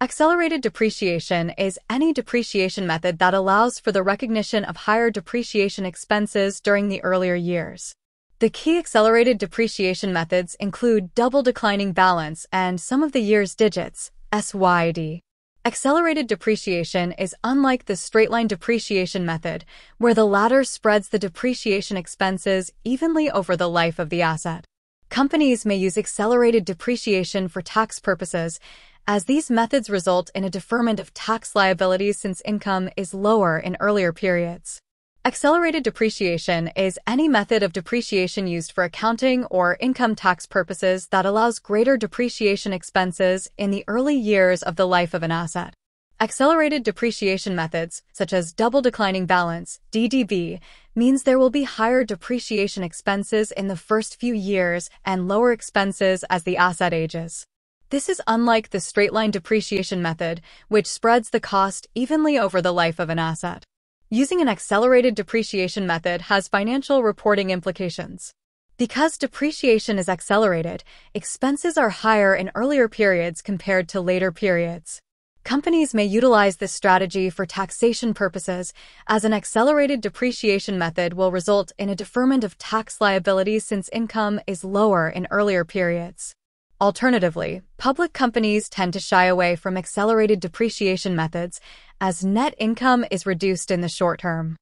Accelerated depreciation is any depreciation method that allows for the recognition of higher depreciation expenses during the earlier years. The key accelerated depreciation methods include double declining balance and sum of the year's digits, SYD. Accelerated depreciation is unlike the straight-line depreciation method, where the latter spreads the depreciation expenses evenly over the life of the asset. Companies may use accelerated depreciation for tax purposes, as these methods result in a deferment of tax liabilities since income is lower in earlier periods. Accelerated depreciation is any method of depreciation used for accounting or income tax purposes that allows greater depreciation expenses in the early years of the life of an asset. Accelerated depreciation methods, such as double declining balance, DDB, means there will be higher depreciation expenses in the first few years and lower expenses as the asset ages. This is unlike the straight-line depreciation method, which spreads the cost evenly over the life of an asset. Using an accelerated depreciation method has financial reporting implications. Because depreciation is accelerated, expenses are higher in earlier periods compared to later periods. Companies may utilize this strategy for taxation purposes, as an accelerated depreciation method will result in a deferment of tax liabilities since income is lower in earlier periods. Alternatively, public companies tend to shy away from accelerated depreciation methods as net income is reduced in the short term.